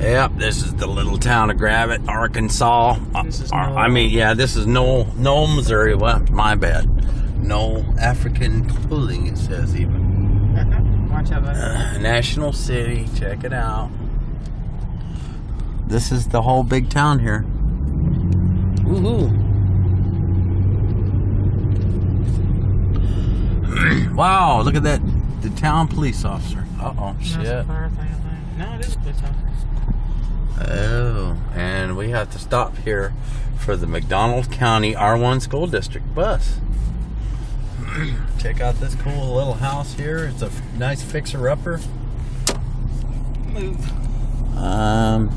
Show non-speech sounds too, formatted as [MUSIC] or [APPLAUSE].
Yep, this is the little town of Gravette, Arkansas. This is Uh, no- I mean, yeah, this is no, no Missouri. Well, my bad. No African clothing, it says even. [LAUGHS] Watch out, buddy. Uh, National City, check it out. This is the whole big town here. Woohoo! [CLEARS THROAT] wow, look at that. The town police officer. Uh oh, That's a shit. fire thing, I think. No, it is a police officer. Oh, and we have to stop here for the McDonald County R1 School District bus. [CLEARS THROAT] Check out this cool little house here. It's a f- nice fixer-upper. Move. Um,